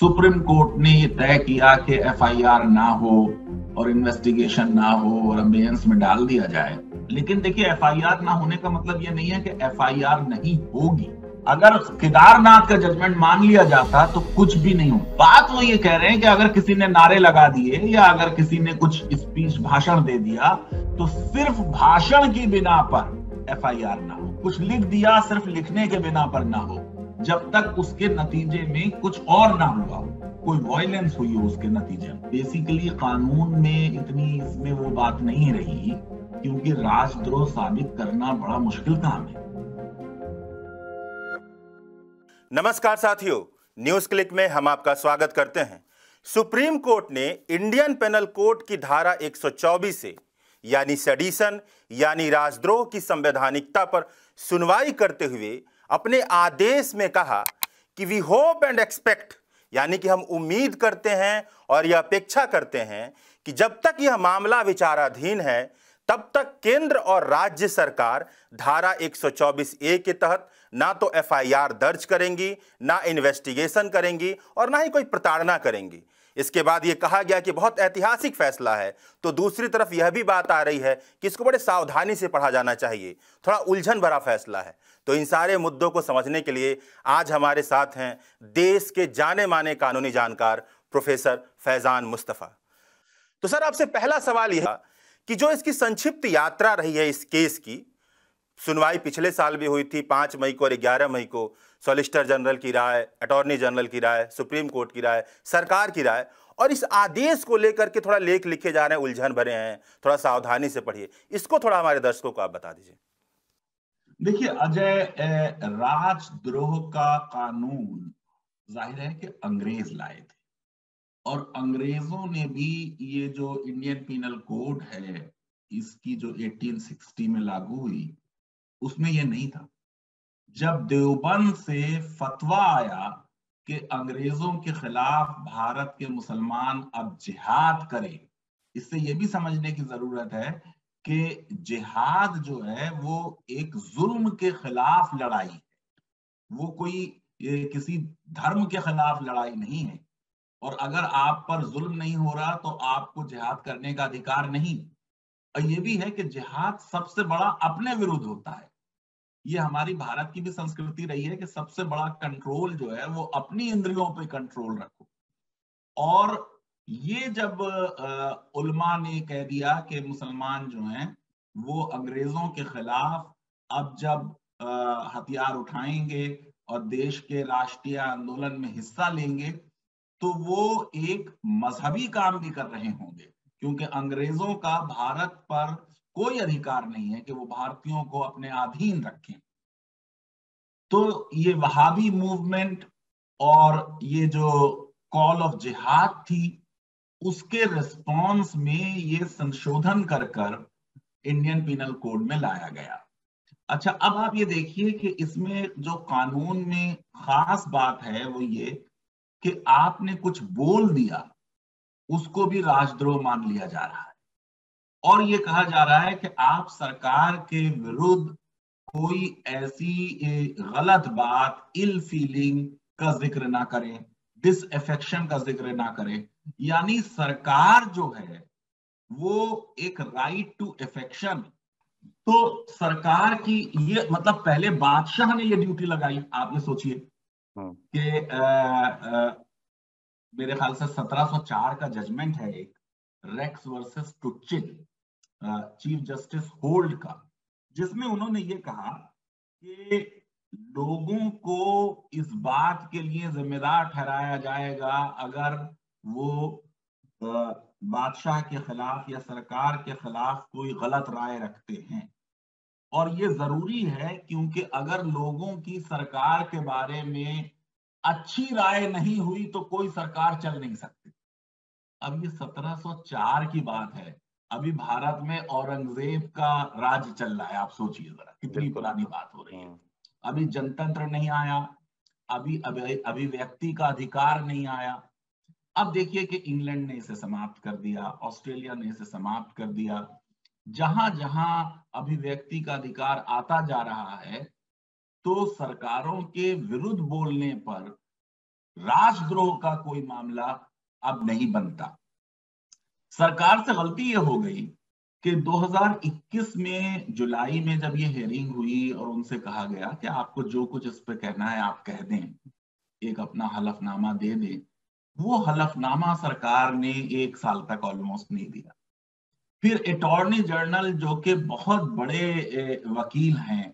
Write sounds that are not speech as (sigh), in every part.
Supreme court ने ये तय किया कि एफआईआर ना हो और इन्वेस्टिगेशन ना हो और अबेयंस में डाल दिया जाए। लेकिन देखिए, एफआईआर ना होने का मतलब ये नहीं है कि एफआईआर नहीं होगी। अगर केदारनाथ का जजमेंट मान लिया जाता तो कुछ भी नहीं हो। बात वो ये कह रहे हैं कि अगर किसी ने नारे लगा दिए या अगर किसी ने कुछ स्पीच भाषण दे दिया तो सिर्फ़ भाषण की बिना पर एफआईआर ना हो। कुछ लिख दिया सिर्फ़ लिखने के बिना पर ना हो। जब तक उसके नतीजे में कुछ और ना हुआ हो, कोई वायलेंस हुई हो उसके नतीजे में। बेसिकली कानून में इतनी इसमें वो बात नहीं रही, क्योंकि राजद्रोह साबित करना बड़ा मुश्किल काम है। नमस्कार साथियों न्यूज़ क्लिक में हम आपका स्वागत करते हैं। सुप्रीम कोर्ट ने इंडियन पेनल कोड की धारा 124 से, यानी सेडिशन, यानी राजद्रोह की संवैधानिकता पर सुनवाई करते हुए अपने आदेश में कहा कि वी होप एंड एक्सपेक्ट यानी कि हम उम्मीद करते हैं और यह अपेक्षा करते हैं कि जब तक यह मामला विचाराधीन है, तब तक केंद्र और राज्य सरकार धारा 124 ए के तहत ना तो एफआईआर दर्ज करेंगी, ना इन्वेस्टिगेशन करेंगी और ना ही कोई प्रताड़ना करेंगी। इसके बाद यह कहा गया कि बहुत ऐतिहासिक फैसला है तो दूसरी तरफ़ यह भी बात आ रही है कि इसको बड़े सावधानी से पढ़ा जाना चाहिए। थोड़ा उलझन भरा फैसला है। तो इन सारे मुद्दों को समझने के लिए आज हमारे साथ हैं देश के जाने माने कानूनी जानकार प्रोफेसर फैजान मुस्तफ़ा। तो सर, आपसे पहला सवाल यह कि जो इसकी संक्षिप्त यात्रा रही है इस केस की, सुनवाई पिछले साल भी हुई थी, पाँच मई को और ग्यारह मई को, सॉलिसिटर जनरल की राय, अटॉर्नी जनरल की राय, सुप्रीम कोर्ट की राय, सरकार की राय, और इस आदेश को लेकर के थोड़ा लेख लिखे जा रहे हैं, उलझन भरे हैं, थोड़ा सावधानी से पढ़िए। इसको थोड़ा हमारे दर्शकों को आप बता दीजिए। देखिए, अजय राजद्रोह का कानून ज़ाहिर है कि अंग्रेज़ लाए थे। और अंग्रेज़ों ने भी ये जो इंडियन पीनल कोड है, इसकी जो 1860 में लागू हुई, उसमें ये नहीं था। जब देवबंद से फतवा आया कि अंग्रेज़ों के खिलाफ भारत के मुसलमान अब जिहाद करें, इससे ये भी समझने की ज़रूरत है कि जिहाद जो है, वो एक जुल्म के खिलाफ लड़ाई है। वो कोई किसी धर्म के खिलाफ लड़ाई नहीं है। और अगर आप पर जुल्म नहीं हो रहा तो आपको जिहाद करने का अधिकार नहीं। और ये भी है कि जिहाद सबसे बड़ा अपने विरुद्ध होता है। ये हमारी भारत की भी संस्कृति रही है कि सबसे बड़ा कंट्रोल जो है, वो अपनी इंद्रियों पे कंट्रोल रखो। और ये जब उल्मा ने कह दिया कि मुसलमान जो हैं, वो अंग्रेज़ों के खिलाफ अब जब हथियार उठाएँगे और देश के राष्ट्रीय आंदोलन में हिस्सा लेंगे तो वो एक मजहबी काम भी कर रहे होंगे। क्योंकि अंग्रेज़ों का भारत पर कोई अधिकार नहीं है कि वो भारतीयों को अपने अधीन रखें। तो ये वहाबी मूवमेंट और ये जो कॉल ऑफ़ जिहाद थी उसके रिस्पॉन्स में ये संशोधन कर कर इंडियन पिनल कोड में लाया गया। अच्छा अब आप ये देखिए कि इसमें जो कानून में खास बात है वो ये कि आपने कुछ बोल दिया, उसको भी राजद्रोह मान लिया जा रहा है। और ये कहा जा रहा है कि आप सरकार के विरुद्ध कोई ऐसी गलत बात इल फीलिंग का ज़िक्र ना करें। डिसएफेक्शन का ज़िक्र ना करें यानी सरकार जो है वो एक राइट टू एफेक्शन तो सरकार की ये मतलब पहले बादशाह ने ये ड्यूटी लगाई आप ये सोचिए हाँ। कि मेरे ख्याल से 1704 का जजमेंट है एक Rex versus Tutchin chief justice hold का जिसमें उन्होंने ये कहा कि लोगों को इस बात के लिए जिम्मेदार ठहराया जाएगा अगर वो बादशाह के खिलाफ या सरकार के खिलाफ कोई गलत राय रखते हैं। और ये ज़रूरी है क्योंकि अगर लोगों की सरकार के बारे में अच्छी राय नहीं हुई तो कोई सरकार चल नहीं सकती। अब ये 1704 की बात है। अभी भारत में औरंगज़ेब का राज चल रहा है आप सोचिए जरा कितनी पुरानी बात हो रही है। हम्म। अभी जनतंत्र नहीं आया, अभी अभी, अभिव्यक्ति का अधिकार नहीं आया। अब देखिए कि इंग्लैंड ने इसे समाप्त कर दिया, ऑस्ट्रेलिया ने इसे समाप्त कर दिया। जहाँ जहाँ अभिव्यक्ति का अधिकार आता जा रहा है तो सरकारों के विरुद्ध बोलने पर राजद्रोह का कोई मामला अब नहीं बनता। सरकार से गलती ये हो गई कि 2021 में जुलाई में जब ये हेयरिंग हुई और उनसे कहा गया कि आपको जो कुछ इस पर कहना है, आप कह दें, एक अपना हलफनामा दे दें, वो हलफनामा सरकार ने एक साल तक ऑलमोस्ट नहीं दिया। फिर अटॉर्नी जनरल जो कि बहुत बड़े वकील हैं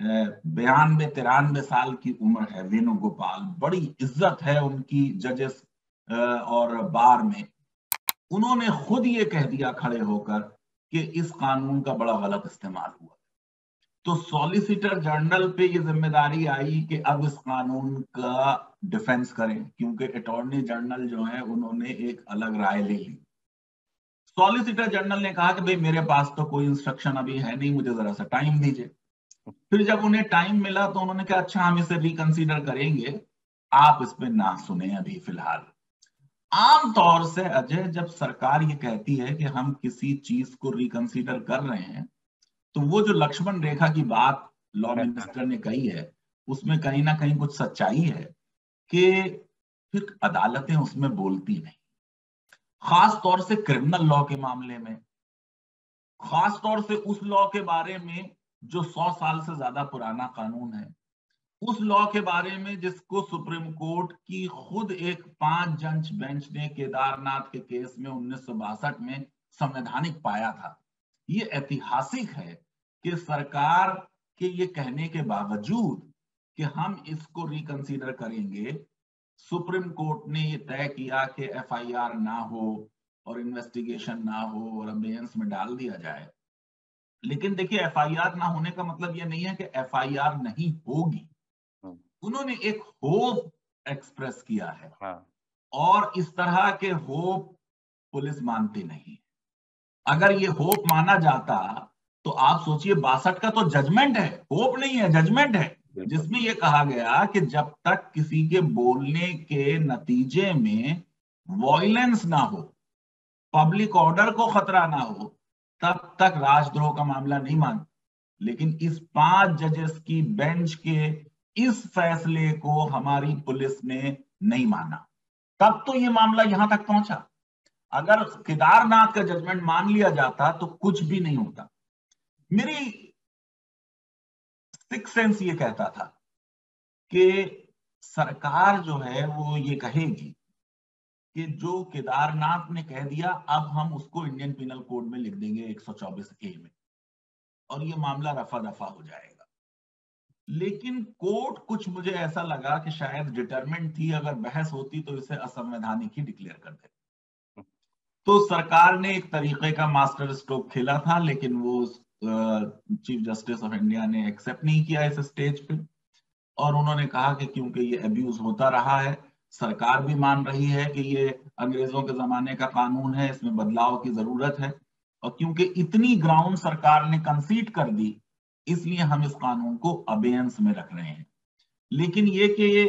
बयानबे तिरानवे साल की उम्र है, वेणुगोपाल, बड़ी इज़्ज़त है उनकी जजेस और बार में, उन्होंने खुद ये कह दिया खड़े होकर कि इस कानून का बड़ा गलत इस्तेमाल हुआ। तो सॉलिसिटर जनरल पे ये ज़िम्मेदारी आई कि अब इस कानून का डिफेंस करें, क्योंकि अटॉर्नी जनरल जो है, उन्होंने एक अलग राय ले ली। सॉलिसिटर जनरल ने कहा कि भाई, मेरे पास तो कोई इंस्ट्रक्शन अभी है नहीं, मुझे जरा सा टाइम दीजिए। फिर जब उन्हें टाइम मिला तो उन्होंने कहा अच्छा हम इसे रिकंसीडर करेंगे। आप इस पे ना सुने अभी, फ़िलहाल। आमतौर से अजय, जब सरकार ये कहती है कि हम किसी चीज़ को रिकंसीडर कर रहे हैं तो वो जो लक्ष्मण रेखा की बात लॉ मिनिस्टर ने कही है, उसमें कहीं ना कहीं कुछ सच्चाई है कि फिर अदालतें उसमें बोलती नहीं। खास तौर से क्रिमिनल लॉ के मामले में, खास तौर से उस लॉ के बारे में जो सौ साल से ज़्यादा पुराना कानून है उस लॉ के बारे में जिसको सुप्रीम कोर्ट की खुद एक पाँच जंच बेंच ने केदारनाथ के केस में उन्नीस सौ बासठ में संवैधानिक पाया था ये ऐतिहासिक है कि सरकार के ये कहने के बावजूद कि हम इसको रिकंसीडर करेंगे, सुप्रीम कोर्ट ने ये तय किया कि एफआईआर ना हो और इन्वेस्टिगेशन ना हो और अबेयंस में डाल दिया जाए लेकिन देखिए एफआईआर ना होने का मतलब ये नहीं है कि एफआईआर नहीं होगी। उन्होंने एक होप एक्सप्रेस किया है। हाँ। और इस तरह के होप पुलिस मानती नहीं। अगर ये होप माना जाता तो आप सोचिए बासठ का तो जजमेंट है। होप नहीं है जजमेंट है। जिसमें यह कहा गया कि जब तक किसी के बोलने के नतीजे में वॉयलेंस ना हो पब्लिक ऑर्डर को खतरा ना हो तब तक राजद्रोह का मामला नहीं मान लेकिन इस पाँच जजेस की बेंच के इस फैसले को हमारी पुलिस ने नहीं माना। तब तो ये मामला यहाँ तक पहुँचा। अगर केदारनाथ का जजमेंट मान लिया जाता तो कुछ भी नहीं होता। मेरी सिक्स सेंस ये कहता था कि सरकार जो है वो ये कहेगी कि जो केदारनाथ ने कह दिया, अब हम उसको इंडियन पिनल कोड में लिख देंगे 124 ए में। और ये मामला रफा दफ़ा हो जाएगा। लेकिन कोर्ट कुछ मुझे ऐसा लगा कि शायद डिटरमेंट थी, अगर बहस होती तो इसे असंवैधानिक ही डिक्लेयर कर दे तो सरकार ने एक तरीके का मास्टर स्ट्रोक खेला था, लेकिन वो चीफ जस्टिस ऑफ़ इंडिया ने एक्सेप्ट नहीं किया इस स्टेज पे। और उन्होंने कहा कि क्योंकि ये अब्यूज होता रहा है, सरकार भी मान रही है कि ये अंग्रेज़ों के जमाने का कानून है, इसमें बदलाव की ज़रूरत है। और क्योंकि इतनी ग्राउंड सरकार ने कंसीड कर दी इसलिए हम इस कानून को अबेयंस में रख रहे हैं। लेकिन ये कि ये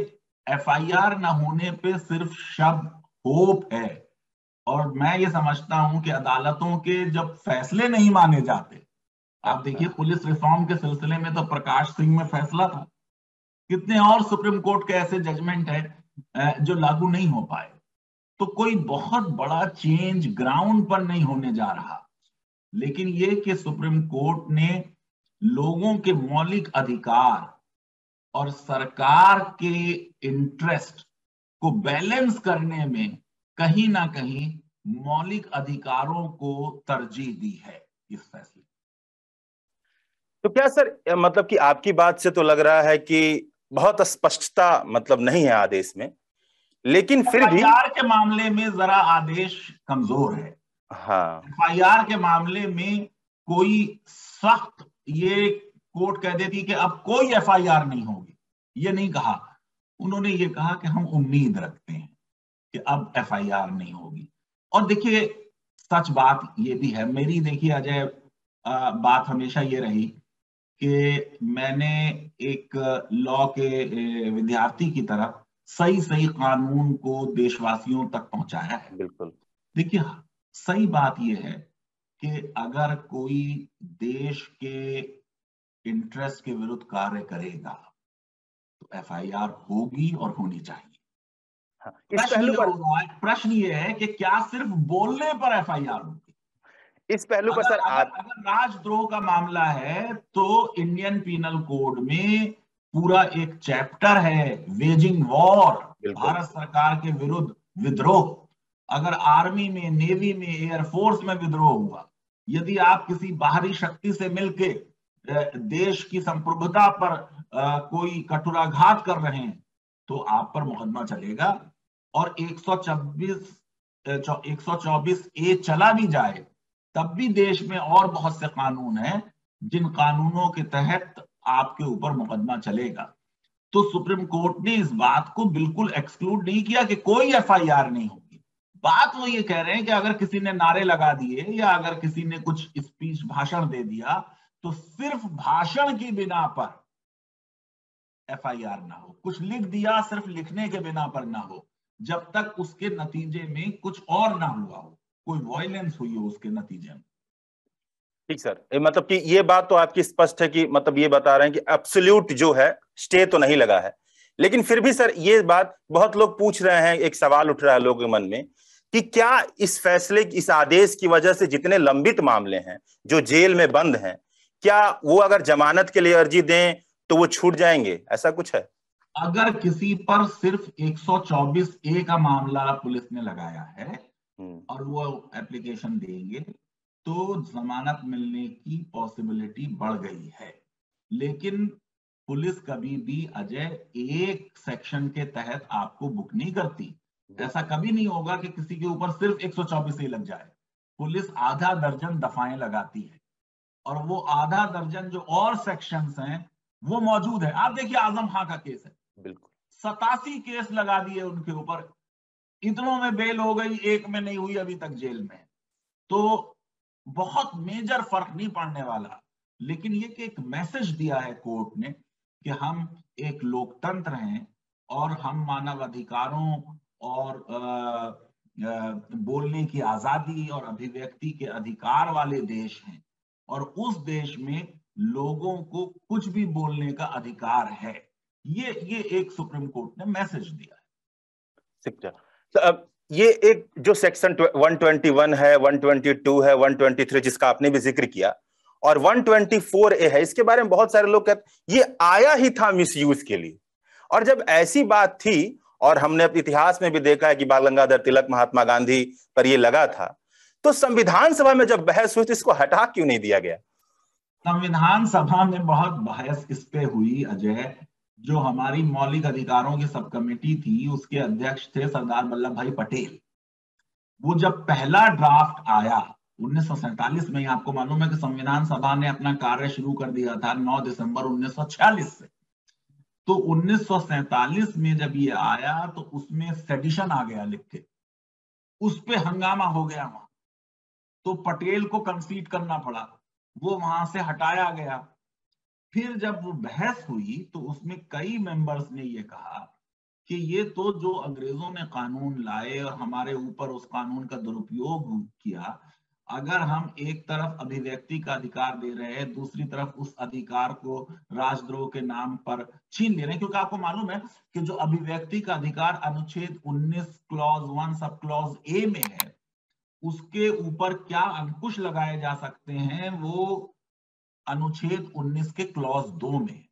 एफआईआर न होने पे सिर्फ़ शब्द होप है। और मैं ये समझता हूँ कि अदालतों के जब फैसले नहीं माने जाते, आप देखिए पुलिस रिफॉर्म के सिलसिले में तो प्रकाश सिंह में फैसला था। कितने और सुप्रीम कोर्ट के ऐसे जजमेंट है जो लागू नहीं हो पाए। तो कोई बहुत बड़ा चेंज ग्राउंड पर नहीं होने जा रहा। लेकिन ये कि सुप्रीम कोर्ट ने लोगों के मौलिक अधिकार और सरकार के इंटरेस्ट को बैलेंस करने में कहीं ना कहीं मौलिक अधिकारों को तरजीह दी है इस फैसले तो क्या सर मतलब कि आपकी बात से तो लग रहा है कि बहुत स्पष्टता मतलब नहीं है आदेश में लेकिन फिर भी के मामले में जरा आदेश कमज़ोर है। हाँ। एफ़ के मामले में कोई सख्त ये कोर्ट कह देती कि अब कोई एफआईआर नहीं होगी। ये नहीं कहा। उन्होंने ये कहा कि हम उम्मीद रखते हैं कि अब एफआईआर नहीं होगी। और देखिए सच बात ये भी है। मेरी देखिए अजय बात हमेशा ये रही कि मैंने एक लॉ के विद्यार्थी की तरह सही सही कानून को देशवासियों तक पहुँचाया है। बिल्कुल। देखिए सही बात यह है कि अगर कोई देश के इंटरेस्ट के विरुद्ध कार्य करेगा तो एफआईआर होगी और होनी चाहिए। हाँ, इस पहलू पर प्रश्न ये है कि क्या सिर्फ़ बोलने पर एफआईआर होगी? इस पहलू पर सर अगर, अगर राजद्रोह का मामला है तो इंडियन पीनल कोड में पूरा एक चैप्टर है वेजिंग वॉर भारत सरकार के विरुद्ध विद्रोह। अगर आर्मी में, नेवी में एयरफोर्स में विद्रोह हुआ, यदि आप किसी बाहरी शक्ति से मिलके देश की संप्रभुता पर कोई कठुराघात कर रहे हैं तो आप पर मुकदमा चलेगा। और 124 124 ए चला भी जाए, तब भी देश में और बहुत से कानून हैं, जिन कानूनों के तहत आपके ऊपर मुकदमा चलेगा। तो सुप्रीम कोर्ट ने इस बात को बिल्कुल एक्सक्लूड नहीं किया कि कोई एफआईआर नहीं होगी बात वो ये कह रहे हैं कि अगर किसी ने नारे लगा दिए या अगर किसी ने कुछ स्पीच भाषण दे दिया तो सिर्फ़ भाषण की बिना पर एफआईआर ना हो। कुछ लिख दिया सिर्फ़ लिखने के बिना पर ना हो, जब तक उसके नतीजे में कुछ और ना हुआ हो। कोई वायलेंस हुई हो उसके नतीजे में। ठीक सर मतलब कि ये बात तो आपकी स्पष्ट है कि मतलब ये बता रहे हैं कि एब्सोल्यूट जो है स्टे तो नहीं लगा है। लेकिन फिर भी सर, ये बात बहुत लोग पूछ रहे हैं, एक सवाल उठ रहा है लोगों के मन में कि क्या इस फैसले इस आदेश की वजह से जितने लंबित मामले हैं जो जेल में बंद हैं क्या वो अगर जमानत के लिए अर्जी दें तो वो छूट जाएँगे? ऐसा कुछ है? अगर किसी पर सिर्फ़ 124 ए का मामला पुलिस ने लगाया है हम्म। और वो एप्लीकेशन देंगे तो जमानत मिलने की पॉसिबिलिटी बढ़ गई है। लेकिन पुलिस कभी भी अजय एक सेक्शन के तहत आपको बुक नहीं करती। ऐसा कभी नहीं होगा कि किसी के ऊपर सिर्फ़ 124 ए लग जाए। पुलिस आधा दर्जन दफाएँ लगाती है और वो आधा दर्जन जो और सेक्शंस हैं वो मौजूद है। आप देखिए आज़म खां का केस है। बिल्कुल। सतासी केस लगा दिए उनके ऊपर। इतनों में बेल हो गई एक में नहीं हुई अभी तक जेल में। तो बहुत मेजर फ़र्क नहीं पड़ने वाला। लेकिन ये कि एक मैसेज दिया है कोर्ट ने कि हम एक लोकतंत्र हैं और हम मानव अधिकारों और बोलने की आज़ादी और अभिव्यक्ति के अधिकार वाले देश हैं। और उस देश में लोगों को कुछ भी बोलने का अधिकार है। ये ये एक सुप्रीम कोर्ट ने मैसेज दिया है। तो ये एक जो सेक्शन 121 है 122 है 123 जिसका आपने भी ज़िक्र किया, और 124 ए है, इसके बारे में बहुत सारे लोग कहते ये आया ही था मिस यूज़ के लिए। और जब ऐसी बात थी और हमने अपने इतिहास में भी देखा है कि बाल गंगाधर तिलक महात्मा गांधी पर ये लगा था। तो संविधान सभा में जब बहस हुई तो इसको हटा क्यों नहीं दिया गया? संविधान सभा में बहुत बहस इस पे हुई, अजय, जो हमारी मौलिक अधिकारों की सब कमेटी थी, उसके अध्यक्ष थे सरदार वल्लभ भाई पटेल। वो जब पहला ड्राफ्ट आया, उन्नीस में आपको मालूम है कि संविधान सभा ने अपना कार्य शुरू कर दिया था 9 दिसंबर 1946 से। तो उन्नीस में जब ये आया तो उसमें सेडिशन आ गया लिख के। उस पे हंगामा हो गया वहाँ। तो पटेल को कंसीड करना पड़ा। वो वहाँ से हटाया गया। फिर जब वो बहस हुई तो उसमें कई मेंबर्स ने ये कहा कि ये तो जो अंग्रेज़ों ने कानून लाए और हमारे ऊपर उस कानून का दुरुपयोग किया अगर हम एक तरफ़ अभिव्यक्ति का अधिकार दे रहे हैं, दूसरी तरफ़ उस अधिकार को राजद्रोह के नाम पर छीन ले रहे हैं। क्योंकि आपको मालूम है कि जो अभिव्यक्ति का अधिकार अनुच्छेद 19 clause one sub clause A में है, उसके ऊपर क्या अंकुश लगाए जा सकते हैं, वो अनुच्छेद 19 के क्लॉज दो में।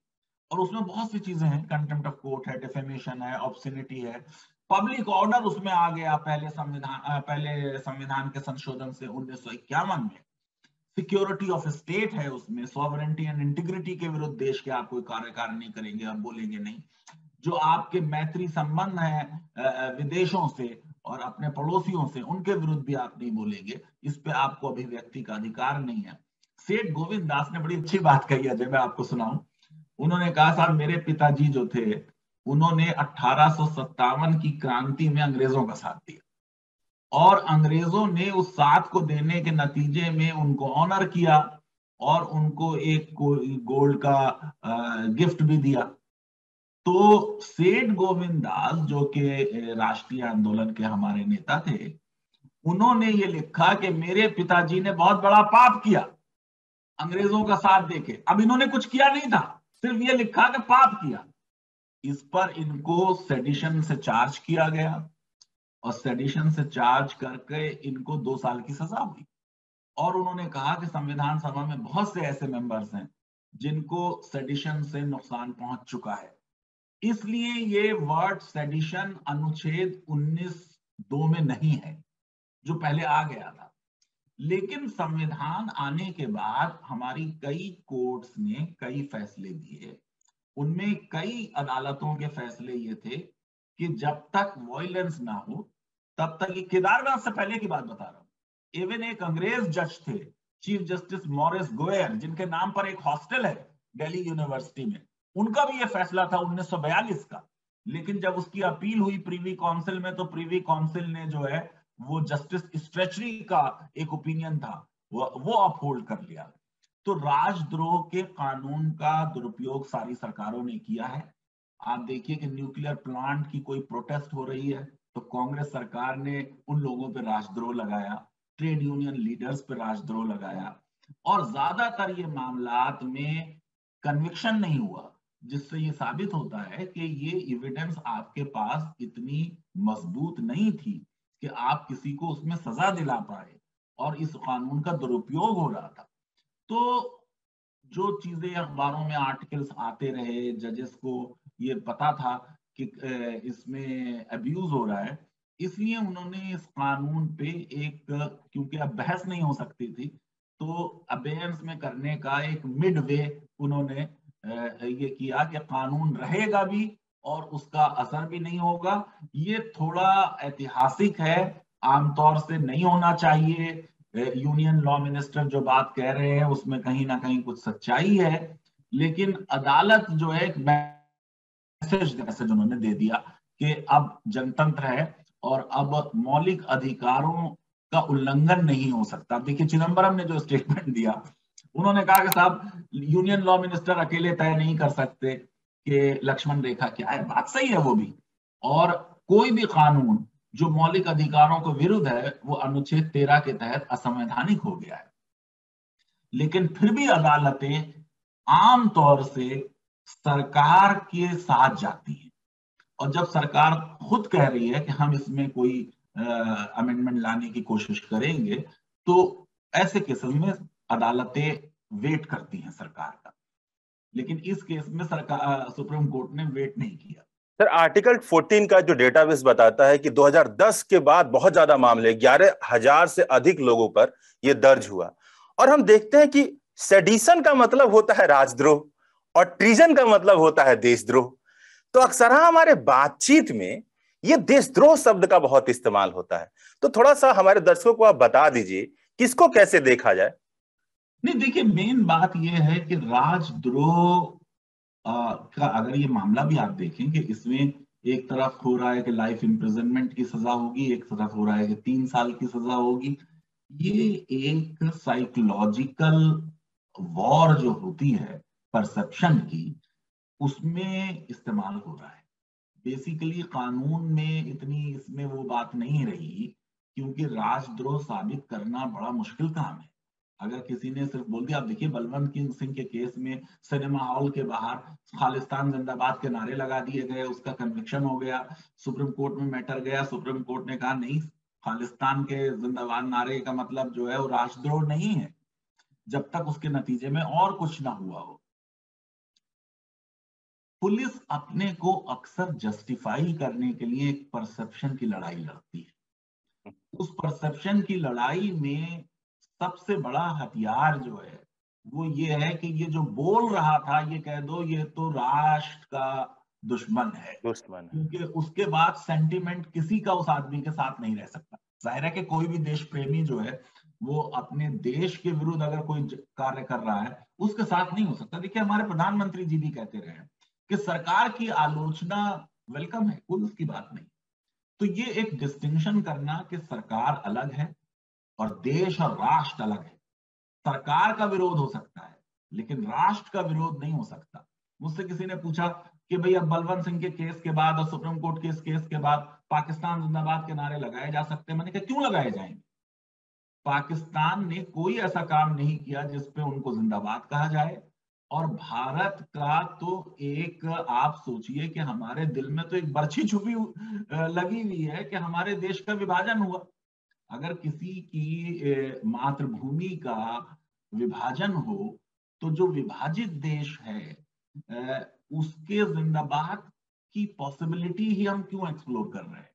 और उसमें बहुत सी चीज़ें हैं। कंटेम्प्ट ऑफ़ कोर्ट है डिफेमेशन है ऑब्सिनिटी है। पब्लिक ऑर्डर उसमें आ गया पहले संविधान पहले संविधान के संशोधन से उन्नीस में। सिक्योरिटी ऑफ़ स्टेट है उसमें। सॉवरेंटी एंड इंटीग्रिटी के विरुद्ध देश के आप कोई कार्यकार नहीं करेंगे आप बोलेंगे नहीं। जो आपके मैत्री संबंध है विदेशों से और अपने पड़ोसियों से, उनके विरुद्ध भी आप नहीं बोलेंगे। इस पे आपको अभिव्यक्ति का अधिकार नहीं है। सेठ गोविंद दास ने बड़ी अच्छी बात कही है जब मैं आपको सुनाऊं। उन्होंने कहा, साहब, मेरे पिताजी जो थे उन्होंने अठारह की क्रांति में अंग्रेज़ों का साथ दिया। और अंग्रेज़ों ने उस साथ को देने के नतीजे में उनको ऑनर किया और उनको एक गोल्ड का गिफ्ट भी दिया। तो सेठ गोविंद दास, जो कि राष्ट्रीय आंदोलन के हमारे नेता थे, उन्होंने ये लिखा कि मेरे पिताजी ने बहुत बड़ा पाप किया, अंग्रेज़ों का साथ देके। अब इन्होंने कुछ किया नहीं था, सिर्फ़ ये लिखा कि पाप किया। इस पर इनको सेडिशन से चार्ज किया गया और सेडिशन से चार्ज करके इनको दो साल की सजा हुई। और उन्होंने कहा कि संविधान सभा में बहुत से ऐसे मेंबर्स हैं जिनको सेडिशन से नुकसान पहुँच चुका है। इसलिए ये वर्ड सेडिशन अनुच्छेद 19 दो में नहीं है, जो पहले आ गया था। लेकिन संविधान आने के बाद हमारी कई कोर्ट्स ने कई फैसले दिए। उनमें कई अदालतों के फैसले ये थे कि जब तक वॉयलेंस ना हो, तब तक ये केदारनाथ से पहले की बात बता रहा हूँ। इवन एक अंग्रेज़ जज थे चीफ जस्टिस मॉरिस गोयर जिनके नाम पर एक हॉस्टल है दिल्ली यूनिवर्सिटी में। उनका भी ये फैसला था 1942 का। लेकिन जब उसकी अपील हुई प्रीवी काउंसिल में तो प्रीवी काउंसिल ने जो है, वो जस्टिस स्ट्रेचरी का एक ओपिनियन था, वो वो अपहोल्ड कर लिया। तो राजद्रोह के कानून का दुरुपयोग सारी सरकारों ने किया है। आप देखिए कि न्यूक्लियर प्लांट की कोई प्रोटेस्ट हो रही है तो कांग्रेस सरकार ने उन लोगों पर राजद्रोह लगाया, ट्रेड यूनियन लीडर्स पर राजद्रोह लगाया। और ज़्यादातर ये मामला में कन्विक्शन नहीं हुआ, जिससे ये साबित होता है कि ये एविडेंस आपके पास इतनी मज़बूत नहीं थी कि आप किसी को उसमें सजा दिला पाए और इस कानून का दुरुपयोग हो रहा था। तो जो चीज़ें अखबारों में आर्टिकल्स आते रहे जजेस को ये पता था कि इसमें अब्यूज हो रहा है, इसलिए उन्होंने इस कानून पे एक, क्योंकि अब बहस नहीं हो सकती थी तो अबेयंस में करने का एक मिड वे उन्होंने ये किया कि कानून रहेगा भी और उसका असर भी नहीं होगा। ये थोड़ा ऐतिहासिक है, आमतौर से नहीं होना चाहिए। यूनियन लॉ मिनिस्टर जो बात कह रहे हैं, उसमें कहीं ना कहीं कुछ सच्चाई है, लेकिन अदालत जो है, एक मैसेज मैसेज उन्होंने दे दिया कि अब जनतंत्र है और अब मौलिक अधिकारों का उल्लंघन नहीं हो सकता। देखिए चिदम्बरम ने जो स्टेटमेंट दिया, उन्होंने कहा कि साहब यूनियन लॉ मिनिस्टर अकेले तय नहीं कर सकते कि लक्ष्मण रेखा क्या है। बात सही है वो भी। और कोई भी कानून जो मौलिक अधिकारों के विरुद्ध है, वो अनुच्छेद तेरह के तहत असंवैधानिक हो गया है। लेकिन फिर भी अदालतें आमतौर से सरकार के साथ जाती हैं। और जब सरकार खुद कह रही है कि हम इसमें कोई अमेंडमेंट लाने की कोशिश करेंगे तो ऐसे केसेस में अदालतें वेट करती हैं सरकार का। लेकिन इस केस में सरकार सुप्रीम कोर्ट ने वेट नहीं किया। सर, आर्टिकल 14 का जो डेटाबेस बताता है कि 2010 के बाद बहुत ज़्यादा मामले, ग्यारह हज़ार से अधिक लोगों पर यह दर्ज हुआ। और हम देखते हैं कि सेडिशन का मतलब होता है राजद्रोह और ट्रीजन का मतलब होता है देशद्रोह। तो अक्सर हमारे बातचीत में यह देशद्रोह शब्द का बहुत इस्तेमाल होता है। तो थोड़ा सा हमारे दर्शकों को आप बता दीजिए, किसको कैसे देखा जाए? नहीं, देखिए, मेन बात यह है कि राजद्रोह का अगर ये मामला भी आप देखें कि इसमें एक तरफ़ हो रहा है कि लाइफ इम्प्रिजनमेंट की सजा होगी, एक तरफ़ हो रहा है कि तीन साल की सजा होगी। ये एक साइकोलॉजिकल वॉर जो होती है परसेप्शन की, उसमें इस्तेमाल हो रहा है। बेसिकली कानून में इतनी इसमें वो बात नहीं रही, क्योंकि राजद्रोह साबित करना बड़ा मुश्किल काम है। अगर किसी ने सिर्फ़ बोल दिया आप देखिए बलवंत सिंह के केस में सिनेमा हॉल के बाहर खालिस्तान जिंदाबाद के नारे लगा दिए गए, उसका कन्विक्शन हो गया, सुप्रीम कोर्ट में मैटर गया, सुप्रीम कोर्ट ने कहा, नहीं, खालिस्तान के जिंदाबाद नारे का मतलब जो है वो राजद्रोह नहीं है, जब तक उसके नतीजे में और कुछ ना हुआ हो। पुलिस अपने को अक्सर जस्टिफाई करने के लिए एक परसेप्शन की लड़ाई लड़ती है। उस परसेप्शन की लड़ाई में सबसे बड़ा हथियार जो है वो ये है कि ये जो बोल रहा था ये कह दो ये तो राष्ट्र का दुश्मन है। दुश्मन क्योंकि उसके बाद सेंटिमेंट किसी का उस आदमी के साथ नहीं रह सकता। ज़ाहिर है कि कोई भी देश प्रेमी जो है वो अपने देश के विरुद्ध अगर कोई कार्य कर रहा है उसके साथ नहीं हो सकता। देखिए हमारे प्रधानमंत्री जी भी कहते रहे कि सरकार की आलोचना वेलकम है कोई उसकी बात नहीं। तो ये एक डिस्टिंक्शन करना कि सरकार अलग है और देश और राष्ट्र अलग है। सरकार का विरोध हो सकता है, लेकिन राष्ट्र का विरोध नहीं हो सकता। मुझसे किसी ने पूछा कि अब बलवंत सिंह के केस के बाद और सुप्रीम कोर्ट के इस केस के बाद पाकिस्तान जिंदाबाद के नारे लगाए जा सकते हैं? मैंने कहा, क्यों लगाए जाएँगे? पाकिस्तान ने कोई ऐसा काम नहीं किया जिसपे उनको जिंदाबाद कहा जाए। और भारत का तो एक, आप सोचिए कि हमारे दिल में तो एक बर्छी छुपी लगी हुई है कि हमारे देश का विभाजन हुआ। अगर किसी की मातृभूमि का विभाजन हो तो जो विभाजित देश है उसके जिंदाबाद की पॉसिबिलिटी ही हम क्यों एक्सप्लोर कर रहे हैं?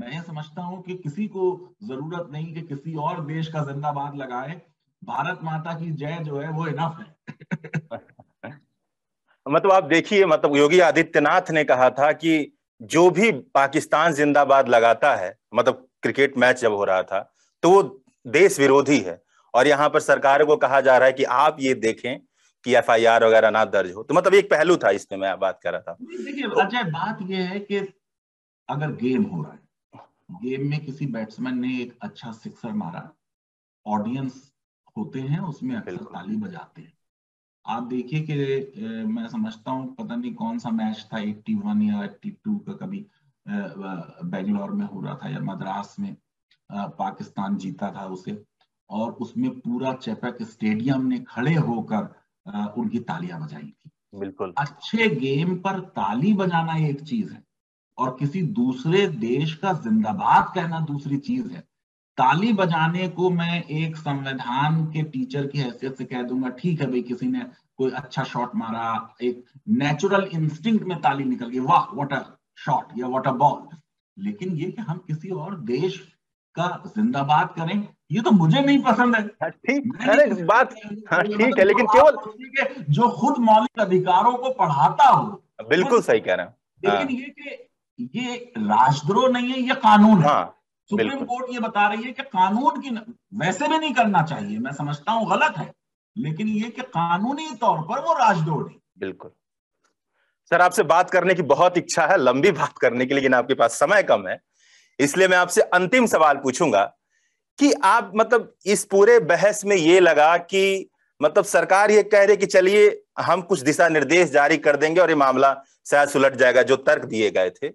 मैं ये समझता हूँ कि किसी को ज़रूरत नहीं कि किसी और देश का जिंदाबाद लगाए। भारत माता की जय जो है, वो इनफ है। (laughs) मतलब आप देखिए मतलब योगी आदित्यनाथ ने कहा था कि जो भी पाकिस्तान जिंदाबाद लगाता है मतलब क्रिकेट मैच जब हो रहा था तो वो देश विरोधी है। और यहाँ पर सरकार को कहा जा रहा है कि आप ये देखें कि एफआईआर वगैरह ना दर्ज हो। तो मतलब एक पहलू था इसमें मैं बात कर रहा था। देखिए अजय बात यह है कि अगर गेम हो रहा है गेम में किसी बैट्समैन ने एक अच्छा सिक्सर मारा ऑडियंस होते हैं उसमें अक्सर ताली बजाते हैं। आप देखिए कि मैं समझता हूँ पता नहीं कौन सा मैच था एट्टी वन या एट्टी टू का कभी बेंगलोर में हो रहा था या मद्रास में पाकिस्तान जीता था उसे। और उसमें पूरा चेपक स्टेडियम ने खड़े होकर उनकी तालियाँ बजाई थी। बिल्कुल। अच्छे गेम पर ताली बजाना एक चीज़ है और किसी दूसरे देश का जिंदाबाद कहना दूसरी चीज़ है। ताली बजाने को मैं एक संविधान के टीचर की हैसियत से कह दूँगा ठीक है भाई किसी ने कोई अच्छा शॉट मारा एक नेचुरल इंस्टिंक्ट में ताली निकल गई वाह व्हाट अ शॉट या व्हाट अ बॉल लेकिन ये कि हम किसी और देश का जिंदाबाद करें ये तो मुझे नहीं पसंद है। हाँ, ठीक अरे बात हाँ, ठीक है लेकिन केवल जो खुद मौलिक अधिकारों को पढ़ाता हो। बिल्कुल सही कह रहे हैं। लेकिन हाँ। ये कि ये राजद्रोह नहीं है ये कानून है। सुप्रीम कोर्ट ये बता रही है कि कानून की वैसे भी नहीं करना चाहिए मैं समझता हूँ गलत है। लेकिन ये कि कानूनी तौर पर वो राजद्रोह नहीं। बिल्कुल। सर, आपसे बात करने की बहुत इच्छा है, लंबी बात करने की लेकिन आपके पास समय कम है। इसलिए मैं आपसे अंतिम सवाल पूछूँगा कि आप मतलब इस पूरे बहस में ये लगा कि मतलब सरकार ये कह रही कि चलिए, हम कुछ दिशा निर्देश जारी कर देंगे और ये मामला शायद सुलट जाएगा, जो तर्क दिए गए थे।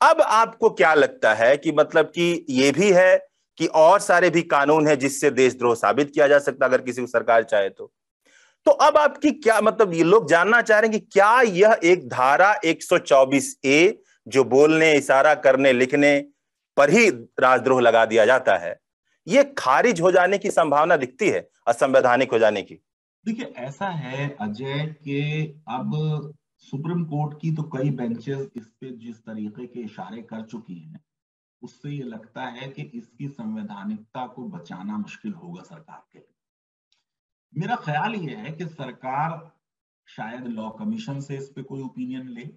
अब आपको क्या लगता है कि मतलब कि ये भी है कि और सारे भी कानून है जिससे देशद्रोह साबित किया जा सकता अगर किसी को सरकार चाहे तो? तो अब आपकी क्या मतलब ये लोग जानना चाह रहे हैं कि क्या यह एक धारा 124 ए जो बोलने, इशारा करने, लिखने पर ही राजद्रोह लगा दिया जाता है? ये खारिज हो जाने की संभावना दिखती है असंवैधानिक हो जाने की? देखिए, ऐसा है अजय के अब सुप्रीम कोर्ट की तो कई बेंचेस इस पे जिस तरीके के इशारे कर चुकी हैं, उससे ये लगता है कि इसकी संवैधानिकता को बचाना मुश्किल होगा सरकार के लिए। मेरा ख्याल ये है कि सरकार शायद लॉ कमीशन से इस पे कोई ओपिनियन ले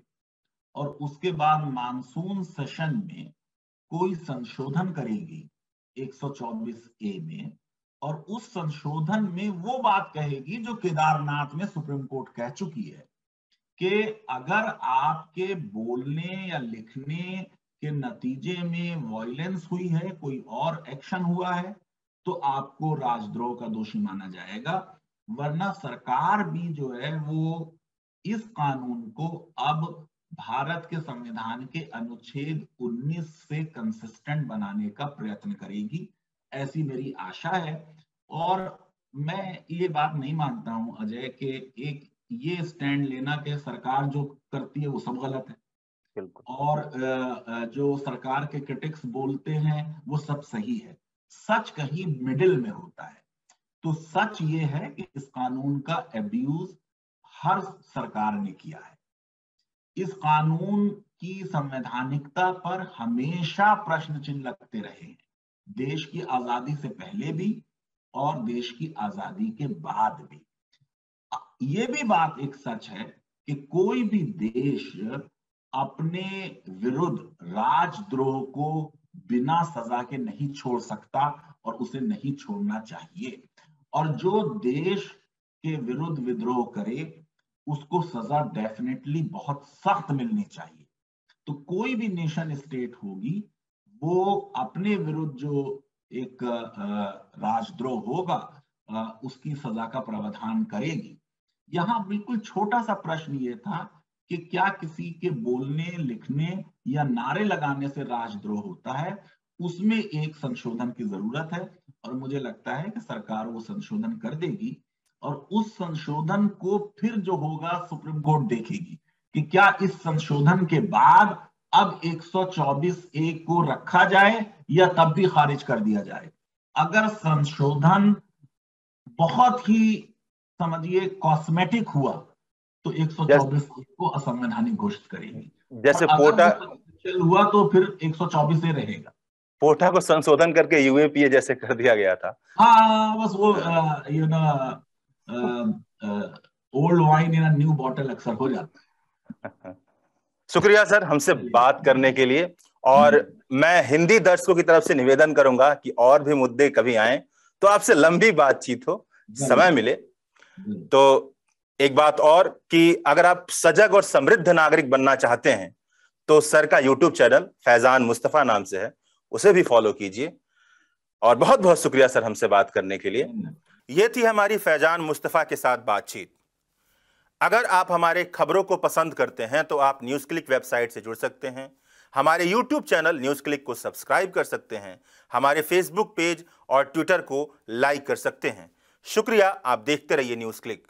और उसके बाद मानसून सेशन में कोई संशोधन करेगी 124 ए में और उस संशोधन में वो बात कहेगी जो केदारनाथ में सुप्रीम कोर्ट कह चुकी है कि अगर आपके बोलने या लिखने के नतीजे में वायलेंस हुई है, कोई और एक्शन हुआ है तो आपको राजद्रोह का दोषी माना जाएगा वरना सरकार भी जो है वो इस कानून को अब भारत के संविधान के अनुच्छेद 19 से कंसिस्टेंट बनाने का प्रयत्न करेगी ऐसी मेरी आशा है। और मैं ये बात नहीं मानता हूँ अजय के एक ये स्टैंड लेना कि सरकार जो करती है वो सब गलत है। और जो सरकार के क्रिटिक्स बोलते हैं वो सब सही है। सच कहीं मिडिल में होता है। तो सच ये है कि इस कानून का एब्यूज हर सरकार ने किया है। इस कानून की संवैधानिकता पर हमेशा प्रश्न चिन्ह लगते रहे हैं। देश की आज़ादी से पहले भी और देश की आज़ादी के बाद भी। ये भी बात एक सच है कि कोई भी देश अपने विरुद्ध राजद्रोह को बिना सजा के नहीं छोड़ सकता और उसे नहीं छोड़ना चाहिए। और जो देश के विरुद्ध विद्रोह करे, उसको सजा डेफिनेटली बहुत सख्त मिलनी चाहिए। तो कोई भी नेशन स्टेट होगी, वो अपने विरुद्ध जो एक राजद्रोह होगा उसकी सजा का प्रावधान करेगी। यहाँ बिल्कुल छोटा सा प्रश्न ये था कि क्या किसी के बोलने, लिखने या नारे लगाने से राजद्रोह होता है, उसमें एक संशोधन की ज़रूरत है। और मुझे लगता है कि सरकार वो संशोधन कर देगी और उस संशोधन को फिर जो होगा सुप्रीम कोर्ट देखेगी कि क्या इस संशोधन के बाद अब 124 ए को रखा जाए या तब भी खारिज कर दिया जाए। अगर संशोधन बहुत ही, समझिए, कॉस्मेटिक हुआ तो 124 को असंवैधानिक घोषित करेगी। जैसे पोटा हुआ तो फिर 124 से रहेगा। पोटा को संशोधन करके यूएपीए जैसे कर दिया गया था। हाँ बस वो you know old wine in new bottle अक्सर हो जाता है। (laughs) शुक्रिया सर हमसे बात करने के लिए। और हम्म। मैं हिंदी दर्शकों की तरफ़ से निवेदन करूँगा कि और भी मुद्दे कभी आए तो आपसे लंबी बातचीत हो। समय मिले। तो एक बात और कि अगर आप सजग और समृद्ध नागरिक बनना चाहते हैं तो सर का यूट्यूब चैनल फैजान मुस्तफ़ा नाम से है। उसे भी फॉलो कीजिए। और बहुत बहुत शुक्रिया सर हमसे बात करने के लिए। ये थी हमारी फैजान मुस्तफ़ा के साथ बातचीत। अगर आप हमारे खबरों को पसंद करते हैं तो आप न्यूज़ क्लिक वेबसाइट से जुड़ सकते हैं। हमारे यूट्यूब चैनल न्यूज़ क्लिक को सब्सक्राइब कर सकते हैं। हमारे फेसबुक पेज और ट्विटर को लाइक कर सकते हैं। शुक्रिया, आप देखते रहिए न्यूज़ क्लिक